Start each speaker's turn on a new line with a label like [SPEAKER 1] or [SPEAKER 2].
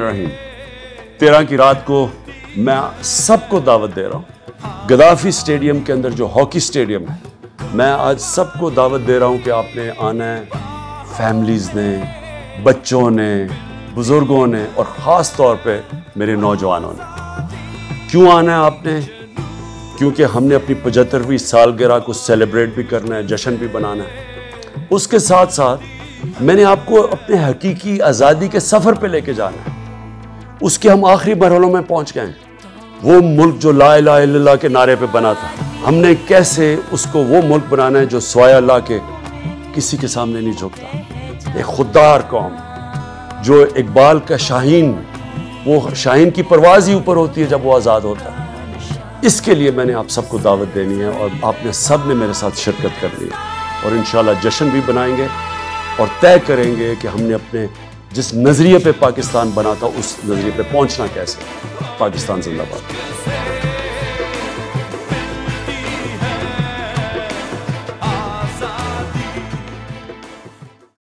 [SPEAKER 1] रहीम तेरह की रात को मैं सबको दावत दे रहा हूँ। गदाफी स्टेडियम के अंदर जो हॉकी स्टेडियम है, मैं आज सबको दावत दे रहा हूँ कि आपने आना है। फैमिलीज़ ने, बच्चों ने, बुज़ुर्गों ने और ख़ास तौर पे मेरे नौजवानों ने। क्यों आना है आपने? क्योंकि हमने अपनी पचहत्तरवीं सालगिरह को सेलिब्रेट भी करना है, जश्न भी बनाना है। उसके साथ साथ मैंने आपको अपने हकीकी आज़ादी के सफ़र पे लेके जाना है। उसके हम आखिरी मरहलों में पहुँच गए वो मुल्क जो ला ला के नारे पे बना था। हमने कैसे उसको वो मुल्क बनाना है जो सोया ला के किसी के सामने नहीं झुकता? एक खुददार कौम जो इकबाल का शाहीन, वो शाहीन की परवाज ही ऊपर होती है जब वो आज़ाद होता है। इसके लिए मैंने आप सबको दावत देनी है और आपने सबने मेरे साथ शिरकत करनी है। और इन जश्न भी बनाएँगे और तय करेंगे कि हमने अपने जिस नज़रिए पे पाकिस्तान बना था, उस नज़रिए पे पहुँचना कैसे? पाकिस्तान जिंदाबाद।